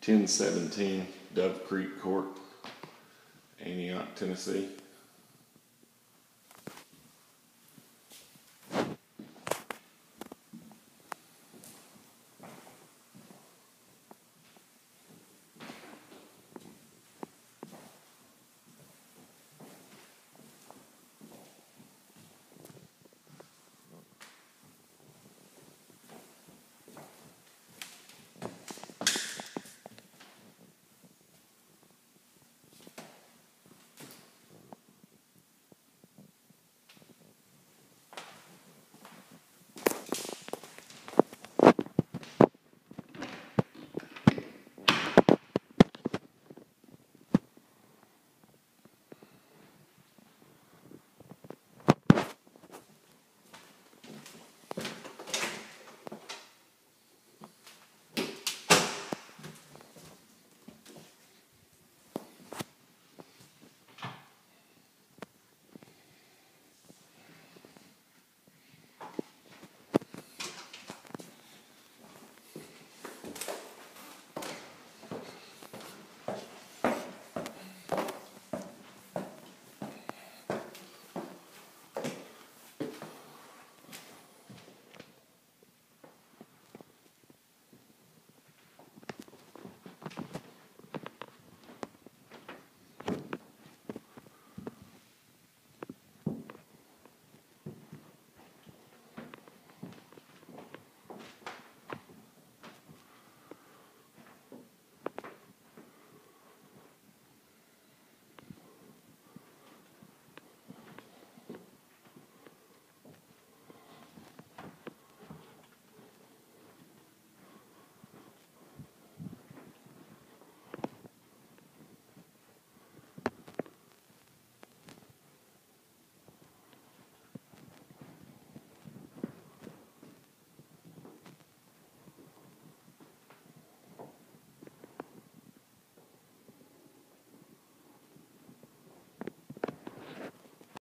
ten seventeen Dove Creek Court, Antioch, Tennessee.